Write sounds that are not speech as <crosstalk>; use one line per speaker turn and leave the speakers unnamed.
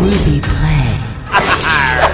Ruby Play. <laughs>